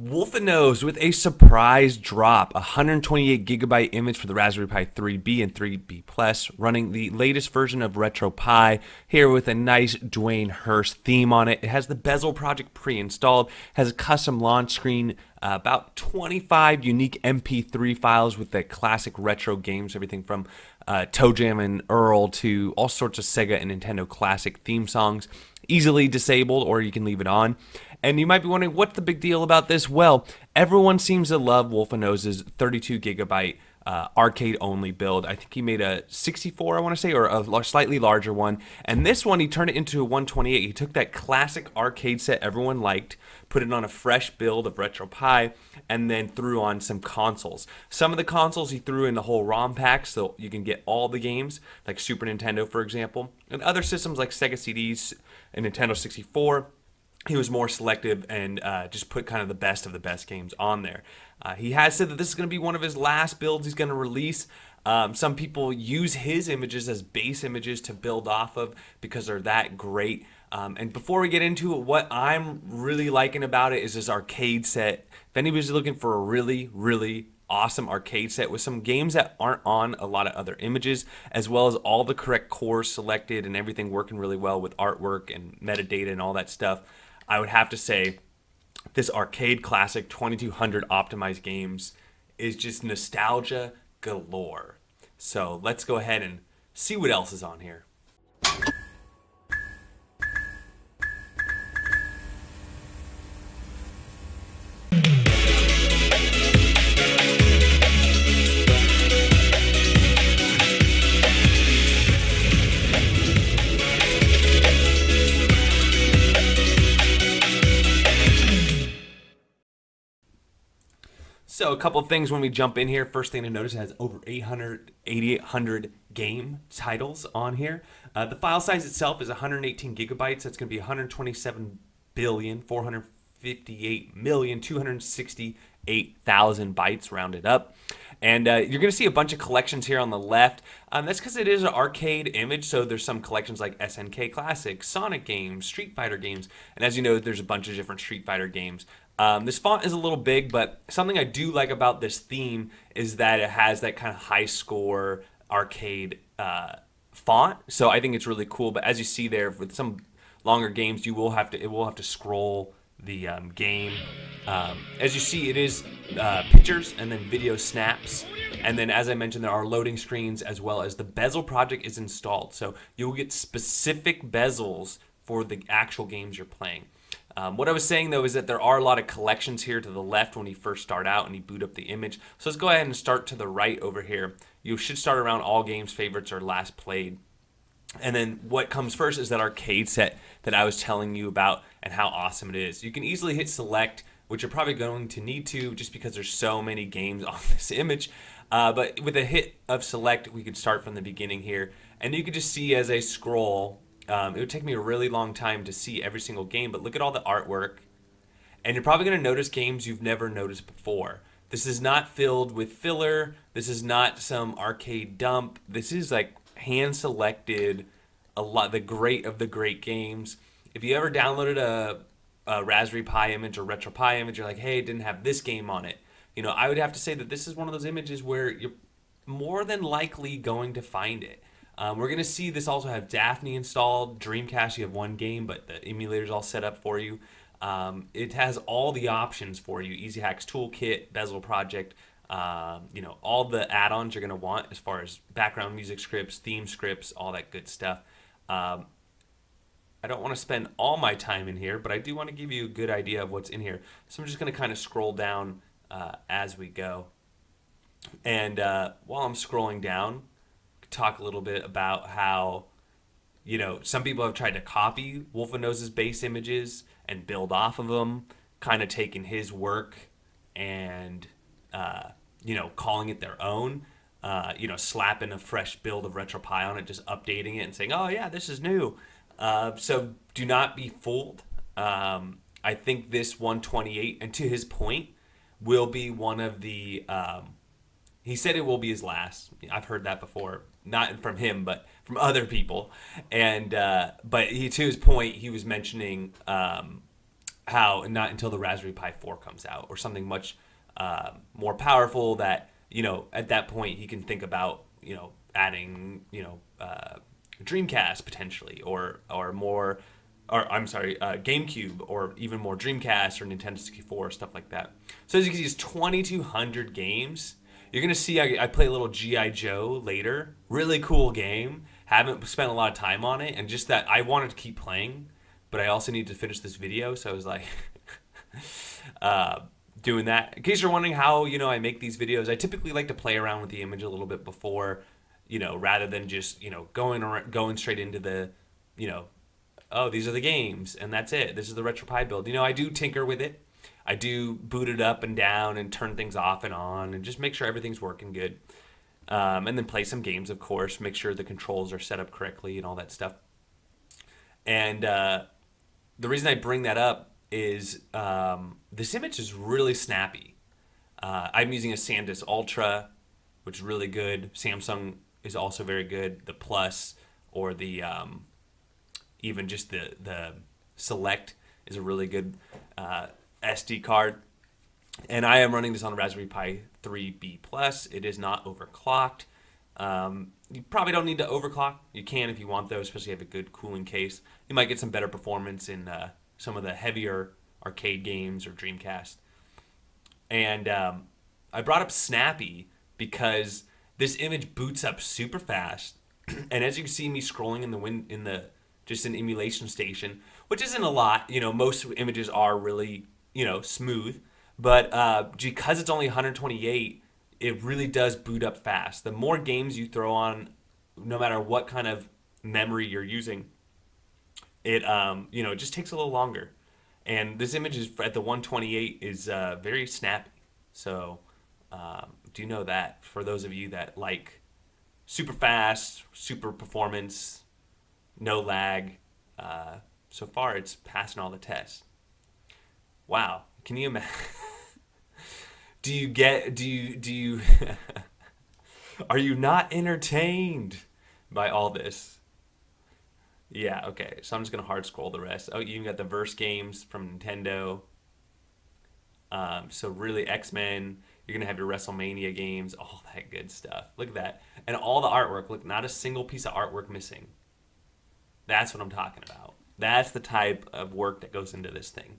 Wolfanoz with a surprise drop, 128 gigabyte image for the Raspberry Pi 3B and 3B Plus, running the latest version of RetroPie here with a nice Dwayne Hurst theme on it. It has the Bezel project pre-installed, has a custom launch screen, uh, about 25 unique MP3 files with the classic retro games, everything from uh, ToeJam and Earl to all sorts of Sega and Nintendo classic theme songs, easily disabled or you can leave it on. And you might be wondering, what's the big deal about this? Well, everyone seems to love Wolfanoz's 32 gigabyte uh, arcade only build. I think he made a 64, I want to say, or a slightly larger one. And this one, he turned it into a 128. He took that classic arcade set everyone liked, put it on a fresh build of RetroPie, and then threw on some consoles. Some of the consoles he threw in the whole ROM pack, so you can get all the games, like Super Nintendo, for example, and other systems like Sega CDs and Nintendo 64 he was more selective and uh, just put kind of the best of the best games on there. Uh, he has said that this is going to be one of his last builds he's going to release. Um, some people use his images as base images to build off of because they're that great. Um, and before we get into it, what I'm really liking about it is this arcade set. If anybody's looking for a really, really awesome arcade set with some games that aren't on a lot of other images, as well as all the correct cores selected and everything working really well with artwork and metadata and all that stuff. I would have to say this arcade classic 2200 optimized games is just nostalgia galore. So let's go ahead and see what else is on here. So a couple things when we jump in here. First thing to notice, it has over 800, 8800 game titles on here. Uh, the file size itself is 118 gigabytes. That's going to be 127 billion 458 million 268,000 bytes rounded up. And uh, you're going to see a bunch of collections here on the left. Um, that's because it is an arcade image, so there's some collections like SNK Classic, Sonic games, Street Fighter games, and as you know, there's a bunch of different Street Fighter games. Um, this font is a little big, but something I do like about this theme is that it has that kind of high score arcade uh, font. So I think it's really cool. But as you see there, with some longer games, you will have to it will have to scroll the um, game. Um, as you see, it is uh, pictures and then video snaps. And then, as I mentioned, there are loading screens as well as the bezel project is installed. So you'll get specific bezels for the actual games you're playing. Um, what I was saying though is that there are a lot of collections here to the left when you first start out and you boot up the image. So let's go ahead and start to the right over here. You should start around all games favorites or last played. And then what comes first is that arcade set that I was telling you about and how awesome it is. You can easily hit select, which you're probably going to need to just because there's so many games on this image. Uh, but with a hit of select, we could start from the beginning here. And you can just see as I scroll um, it would take me a really long time to see every single game, but look at all the artwork. And you're probably going to notice games you've never noticed before. This is not filled with filler. This is not some arcade dump. This is like hand selected, a lot the great of the great games. If you ever downloaded a, a Raspberry Pi image or RetroPie image, you're like, hey, it didn't have this game on it. You know, I would have to say that this is one of those images where you're more than likely going to find it. Um, we're going to see this also have Daphne installed. Dreamcast, you have one game, but the emulator's all set up for you. Um, it has all the options for you EasyHacks Toolkit, Bezel Project, um, you know, all the add ons you're going to want as far as background music scripts, theme scripts, all that good stuff. Um, I don't want to spend all my time in here, but I do want to give you a good idea of what's in here. So I'm just going to kind of scroll down uh, as we go. And uh, while I'm scrolling down, talk a little bit about how you know some people have tried to copy Wolfanoz's base images and build off of them, kind of taking his work and uh, you know calling it their own. Uh, you know, slapping a fresh build of RetroPie on it, just updating it and saying, "Oh yeah, this is new." Uh, so do not be fooled. Um, I think this 128, and to his point, will be one of the. Um, he said it will be his last. I've heard that before not from him, but from other people. And uh, but he, to his point, he was mentioning um, how not until the Raspberry Pi 4 comes out or something much uh, more powerful that you know at that point he can think about you know adding you know uh, Dreamcast potentially or or more or I'm sorry uh, GameCube or even more Dreamcast or Nintendo 64 stuff like that. So as you can see, it's 2,200 games. You're gonna see I, I play a little GI Joe later. Really cool game. Haven't spent a lot of time on it, and just that I wanted to keep playing, but I also need to finish this video, so I was like. uh, doing that. In case you're wondering how you know I make these videos, I typically like to play around with the image a little bit before, you know, rather than just you know going or going straight into the, you know, oh these are the games and that's it. This is the RetroPie build. You know, I do tinker with it. I do boot it up and down and turn things off and on and just make sure everything's working good. Um, and then play some games, of course. Make sure the controls are set up correctly and all that stuff. And uh, the reason I bring that up is um, this image is really snappy. Uh, I'm using a SanDisk Ultra, which is really good. Samsung is also very good. The Plus or the um, even just the the Select is a really good uh, SD card. And I am running this on a Raspberry Pi 3B Plus. It is not overclocked. Um, you probably don't need to overclock. You can if you want though, especially if you have a good cooling case. You might get some better performance in uh, some of the heavier arcade games or Dreamcast. And um, I brought up Snappy because this image boots up super fast. and as you can see me scrolling in the win in the just an emulation station, which isn't a lot. You know, most images are really you know smooth, but uh, because it's only 128, it really does boot up fast. The more games you throw on, no matter what kind of memory you're using, it um, you know it just takes a little longer. And this image is at the 128 is uh, very snappy. So um, do you know that for those of you that like super fast, super performance, no lag. Uh, so far, it's passing all the tests. Wow, can you imagine? do you get? Do you do you? are you not entertained by all this? Yeah, okay. So I'm just gonna hard scroll the rest. Oh, you got the verse games from Nintendo. Um, so really X Men. You're gonna have your WrestleMania games, all that good stuff. Look at that, and all the artwork. Look, not a single piece of artwork missing. That's what I'm talking about. That's the type of work that goes into this thing.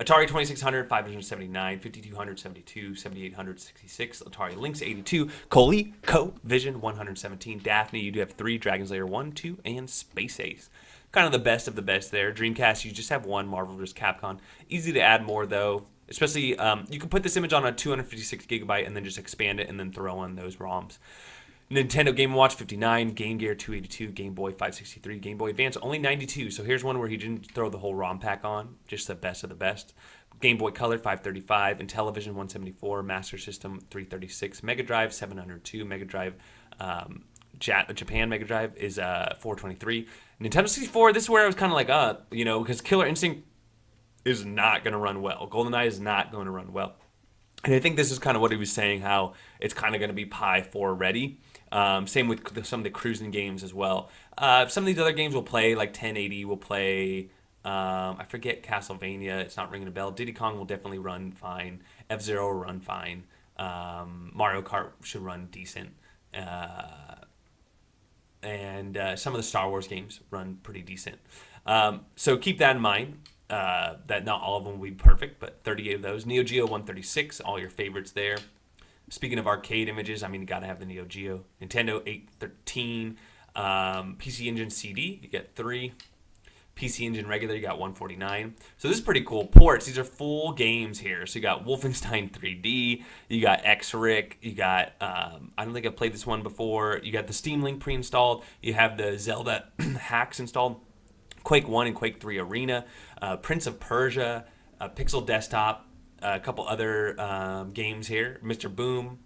Atari 2600, 579, 5272, 7866, Atari Lynx 82, ColecoVision 117, Daphne, you do have three, Dragon's Lair 1, 2, and Space Ace. Kind of the best of the best there. Dreamcast, you just have one, Marvel vs. Capcom. Easy to add more though, especially um, you can put this image on a 256 gigabyte and then just expand it and then throw on those ROMs. Nintendo Game Watch 59, Game Gear 282, Game Boy 563, Game Boy Advance only 92. So here's one where he didn't throw the whole ROM pack on, just the best of the best. Game Boy Color 535, Intellivision 174, Master System 336, Mega Drive 702, Mega Drive um, Japan Mega Drive is uh, 423. Nintendo 64, this is where I was kind of like, uh, you know, because Killer Instinct is not going to run well. GoldenEye is not going to run well. And I think this is kind of what he was saying, how it's kind of going to be Pi 4 ready. Um, same with some of the cruising games as well. Uh, some of these other games will play, like 1080 will play. Um, I forget Castlevania. It's not ringing a bell. Diddy Kong will definitely run fine. F Zero will run fine. Um, Mario Kart should run decent. Uh, and uh, some of the Star Wars games run pretty decent. Um, so keep that in mind. Uh, that not all of them will be perfect, but 38 of those. Neo Geo 136, all your favorites there. Speaking of arcade images, I mean, you got to have the Neo Geo. Nintendo 813, um, PC Engine CD, you get three. PC Engine regular, you got 149. So this is pretty cool. Ports, these are full games here. So you got Wolfenstein 3D, you got X-Rick, you got, um, I don't think I've played this one before. You got the Steam Link pre-installed. You have the Zelda hacks installed. Quake 1 and Quake 3 Arena, uh, Prince of Persia, uh, Pixel Desktop, a couple other um, games here. Mr. Boom,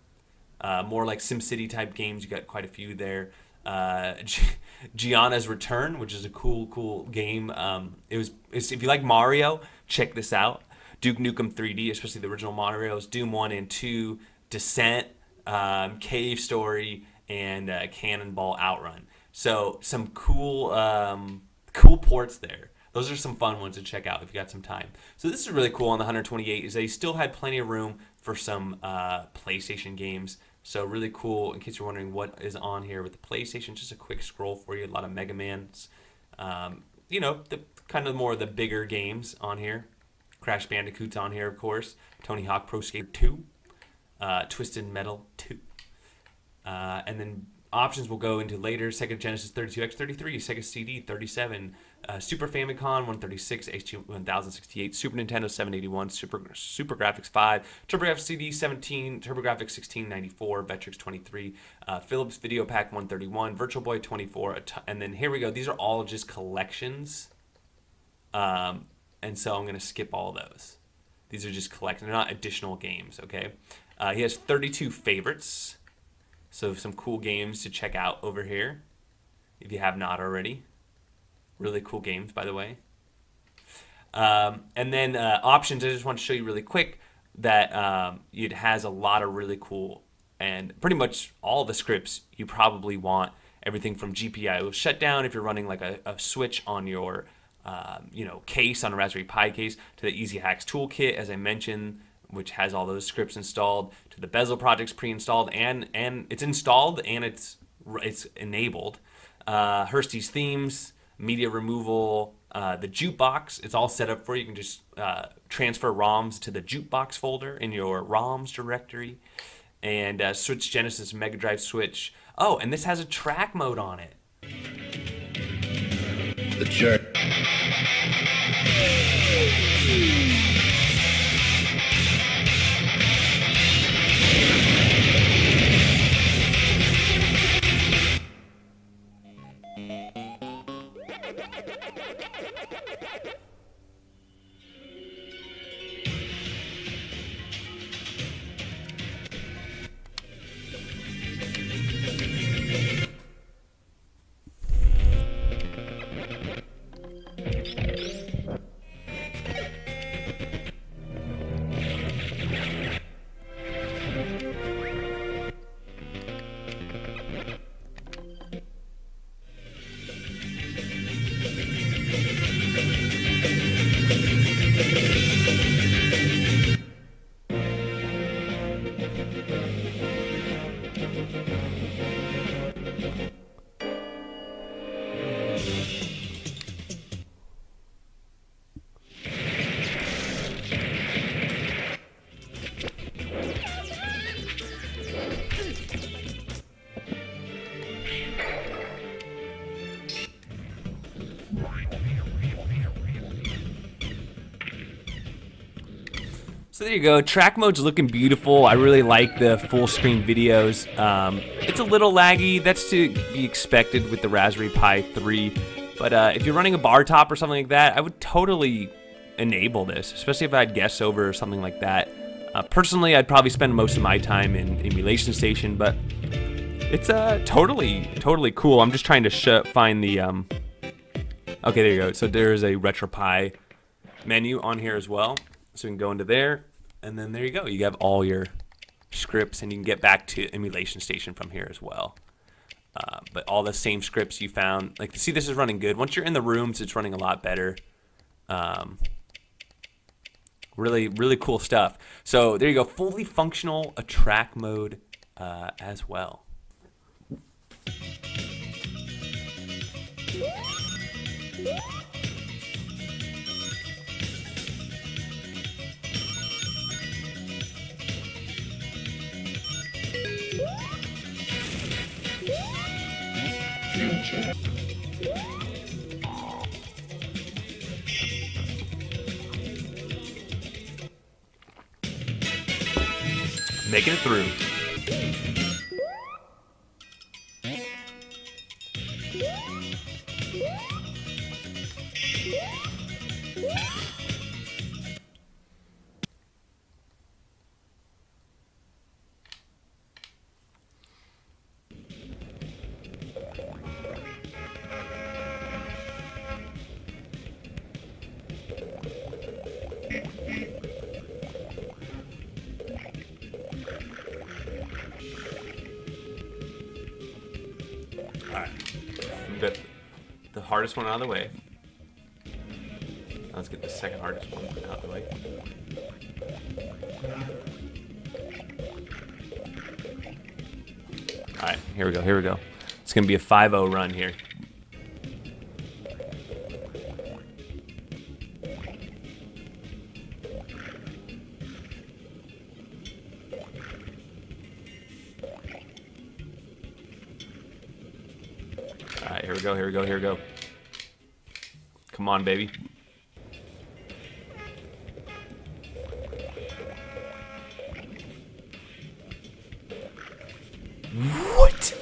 uh, more like SimCity type games. You got quite a few there. Uh, Giana's Return, which is a cool, cool game. Um, it was if you like Mario, check this out. Duke Nukem 3D, especially the original Mario's, Doom 1 and 2, Descent, um, Cave Story, and uh, Cannonball Outrun. So some cool, um, cool ports there those are some fun ones to check out if you got some time. So this is really cool on the 128 is they still had plenty of room for some uh, PlayStation games. So really cool. In case you're wondering what is on here with the PlayStation, just a quick scroll for you. A lot of Mega Man's, um, you know, the kind of more of the bigger games on here. Crash Bandicoot's on here, of course. Tony Hawk Pro Skater 2, uh, Twisted Metal 2, uh, and then options will go into later. Sega Genesis 32X33, Sega CD 37, uh, Super Famicom 136, HT 1068, Super Nintendo 781, Super SuperGrafx 5, TurboGrafx CD 17, TurboGrafx 1694, Vectrex 23, uh, Philips Videopac 131, Virtual Boy 24, and then here we go. These are all just collections. Um, and so I'm going to skip all those. These are just collections. They're not additional games, okay? Uh, he has 32 favorites. So some cool games to check out over here if you have not already. Really cool games, by the way. Um, and then uh, options, I just want to show you really quick that um, it has a lot of really cool and pretty much all the scripts you probably want. Everything from GPIO shutdown if you're running like a, a switch on your um, you know case on a Raspberry Pi case to the Easy Hacks toolkit, as I mentioned, which has all those scripts installed, to the Bezel projects pre-installed, and and it's installed and it's it's enabled. Uh, Hursty's themes, media removal, uh, the jukebox. It's all set up for you. You can just uh, transfer ROMs to the jukebox folder in your ROMs directory, and uh, switch Genesis Mega Drive switch. Oh, and this has AttractMode on it. The church. So there you go. Track mode's looking beautiful. I really like the full screen videos. Um, it's a little laggy. That's to be expected with the Raspberry Pi 3. But uh, if you're running a bar top or something like that, I would totally enable this, especially if I had guests over or something like that. Uh, personally, I'd probably spend most of my time in Emulation Station, but it's uh, totally, totally cool. I'm just trying to find the... Um... Okay, there you go. So there's a RetroPie menu on here as well. So we can go into there, and then there you go. You have all your scripts, and you can get back to Emulation Station from here as well. Uh, but all the same scripts you found, like see, this is running good. Once you're in the rooms, it's running a lot better. Um, really, really cool stuff. So there you go, fully functional AttractMode uh, as well. Making it through. Hardest one out of the way. Let's get the second hardest one out of the way. All right, here we go. Here we go. It's gonna be a 5-0 run here. All right, here we go. Here we go. Here we go. Come on, baby. What?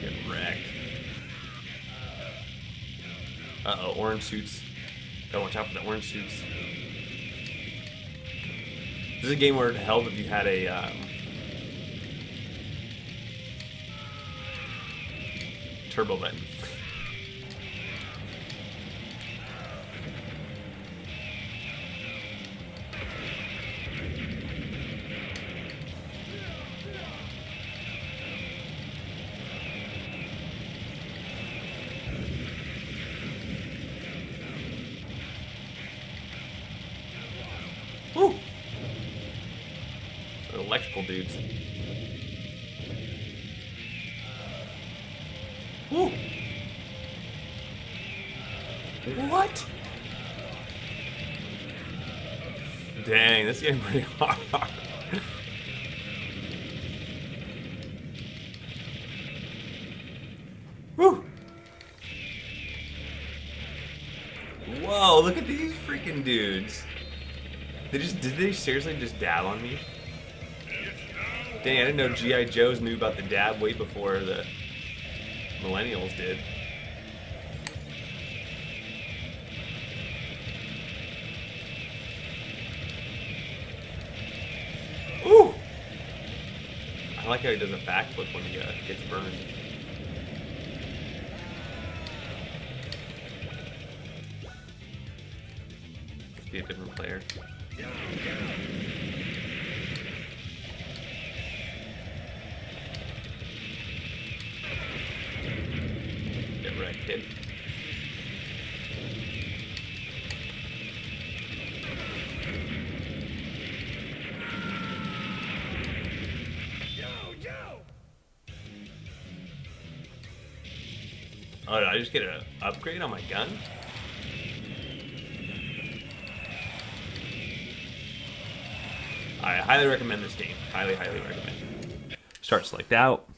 Get wrecked. Uh oh, orange suits. Gotta watch out for the orange suits. This is a game where it'd help if you had a um, turbo button. Dudes. Woo! What? Dang, this is getting pretty hard. Woo! Whoa, look at these freaking dudes. They just did they seriously just dab on me? Dang, I didn't know GI Joes knew about the dab way before the millennials did. Ooh! I like how he does a backflip when he uh, gets burned. Be a different player. Oh, did I just get an upgrade on my gun? I highly recommend this game. Highly, highly recommend. Start select out.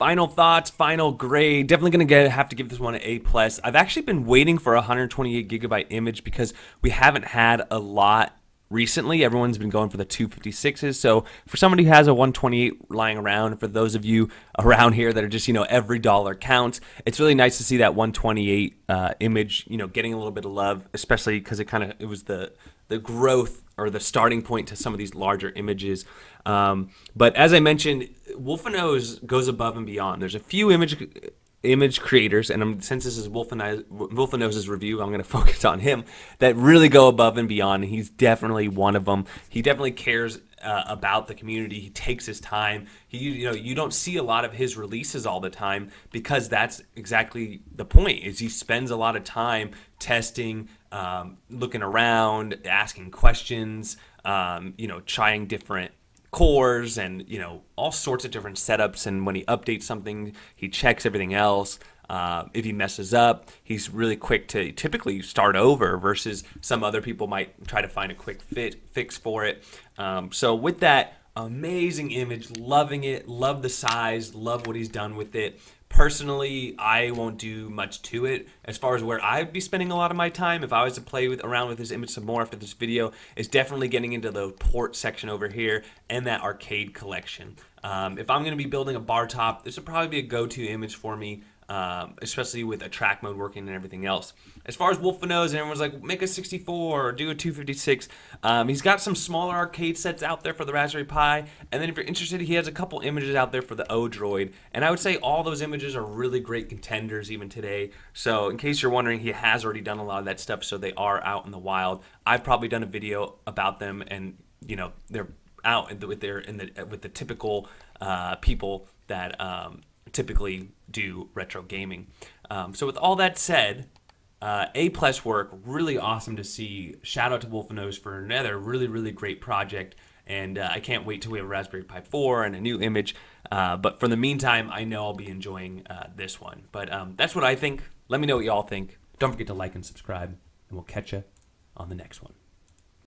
Final thoughts, final grade. Definitely gonna get have to give this one an A plus. I've actually been waiting for a 128 gigabyte image because we haven't had a lot recently. Everyone's been going for the 256s. So for somebody who has a 128 lying around, for those of you around here that are just you know every dollar counts, it's really nice to see that 128 uh, image you know getting a little bit of love, especially because it kind of it was the the growth or the starting point to some of these larger images. Um, but as I mentioned, Wolfanoz goes above and beyond. There's a few image image creators, and I'm, since this is Wolfanoz's review, I'm going to focus on him that really go above and beyond. He's definitely one of them. He definitely cares uh, about the community. He takes his time. He, you know, you don't see a lot of his releases all the time because that's exactly the point. Is he spends a lot of time testing, um, looking around, asking questions, um, you know, trying different cores and you know all sorts of different setups and when he updates something he checks everything else. Uh, if he messes up he's really quick to typically start over versus some other people might try to find a quick fit fix for it. Um, so with that amazing image loving it love the size love what he's done with it personally i won't do much to it. As far as where i'd be spending a lot of my time if i was to play with around with this image some more after this video is definitely getting into the port section over here and that arcade collection. Um, if i'm going to be building a bar top this would probably be a go-to image for me um, especially with AttractMode working and everything else. As far as Wolfanoz, and everyone's like, make a 64 or do a 256. Um, he's got some smaller arcade sets out there for the Raspberry Pi, and then if you're interested, he has a couple images out there for the Odroid. And I would say all those images are really great contenders even today. So in case you're wondering, he has already done a lot of that stuff, so they are out in the wild. I've probably done a video about them and you know they're out with their in the with the typical uh, people that um, typically do retro gaming. Um, so with all that said, uh, A plus work, really awesome to see. Shout out to Wolfanoz for another really really great project. And uh, I can't wait till we have a Raspberry Pi 4 and a new image. Uh, but for the meantime, I know I'll be enjoying uh, this one. But um, that's what I think. Let me know what y'all think. Don't forget to like and subscribe, and we'll catch you on the next one.